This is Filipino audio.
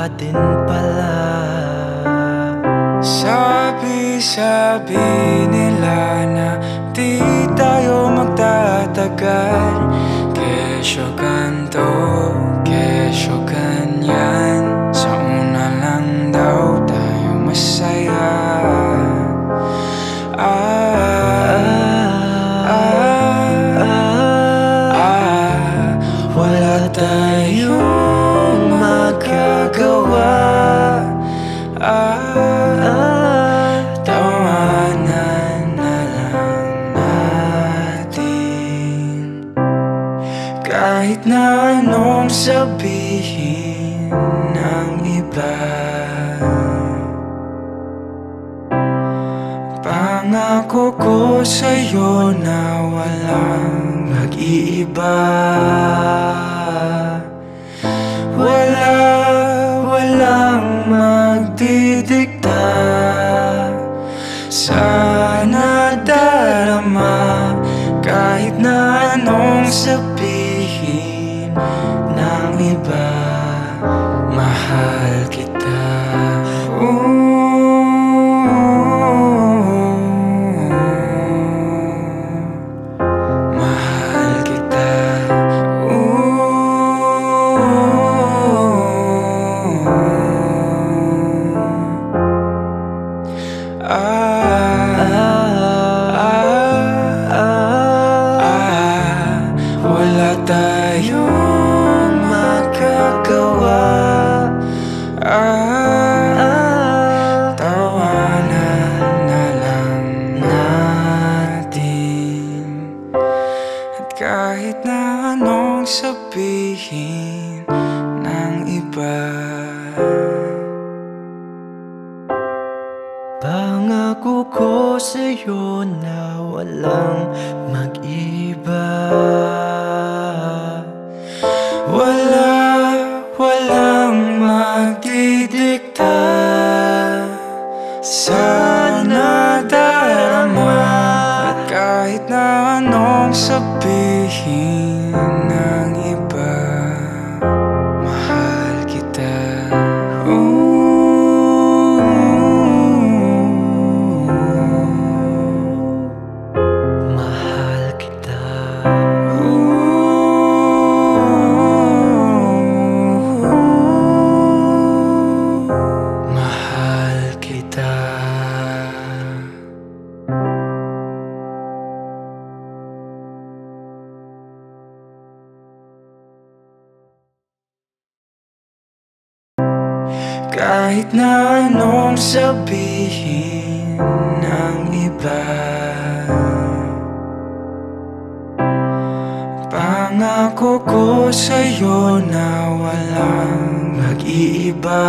asawa din pala Sabi-sabi nila na di tayo magtatagal Kesyo ganto, kesyo ganyan Sa una lang daw tayo masaya Ah, ah, ah, Wala tayong na anong sabihin ng iba? Pangako ko sa'yo na walang mag-iiba Wala, walang magdidikta. Sana darama kahit na anong sabihin ng iba. Mahal kita sabihin ng iba. Pangako ko sa'yo na walang mag-iba. Wala, walang magdidikta. Sana darama At kahit na anong sabihin ng Kahit na anong sabihin ng iba Pangako ko sa'yo na walang mag-iiba